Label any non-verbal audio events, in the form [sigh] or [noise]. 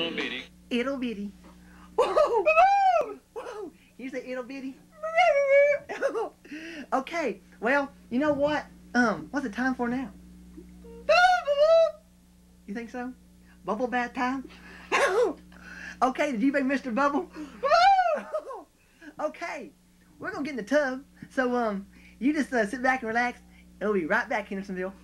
Ittle bitty. Ittle bitty. Whoa! Whoa! You say ittle bitty? okay, well, you know what? Um, what's it time for now? You think so? Bubble bath time? [laughs] okay, did you make Mr. Bubble? [laughs] okay, we're gonna get in the tub. So, um, you just uh, sit back and relax. and we'll be right back, Hendersonville.